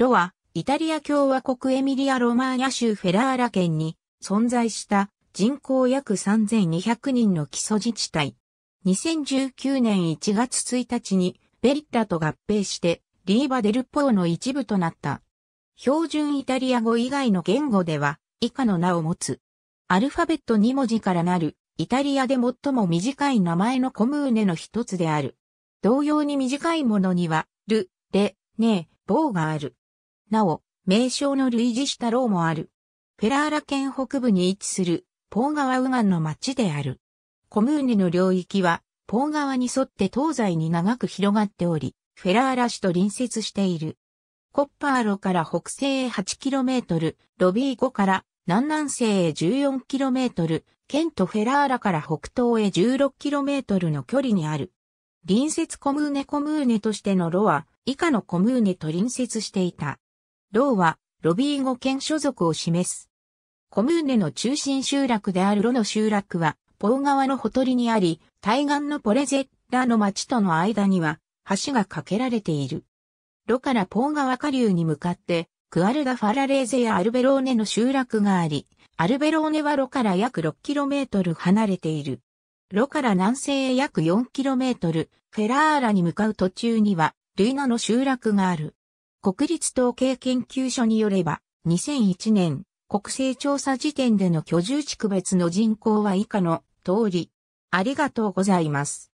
ロは、イタリア共和国エミリア・ロマーニャ州フェラーラ県に存在した人口約3200人の基礎自治体。2019年1月1日にベリッタと合併してリーバ・デルポーの一部となった。標準イタリア語以外の言語では以下の名を持つ。アルファベット2文字からなるイタリアで最も短い名前のコムーネの一つである。同様に短いものには、ル、レ、ネ、ボーがある。なお、名称の類似したローもある。フェラーラ県北部に位置する、ポー川右岸の町である。コムーネの領域は、ポー川に沿って東西に長く広がっており、フェラーラ市と隣接している。コッパーロから北西へ 8km、ロビーゴから南南西へ 14km、ケントフェラーラから北東へ 16km の距離にある。隣接コムーネコムーネとしてのロは、以下のコムーネと隣接していた。ローは、ロビー語県所属を示す。コムーネの中心集落であるロの集落は、ポー川のほとりにあり、対岸のポレゼッラの町との間には、橋が架けられている。ロからポー川下流に向かって、クアルダ・ファラレーゼやアルベローネの集落があり、アルベローネはロから約 6km 離れている。ロから南西へ約 4km、フェラーラに向かう途中には、ルイナの集落がある。国立統計研究所によれば、2001年、国勢調査時点での居住地区別の人口は以下の通り。ありがとうございます。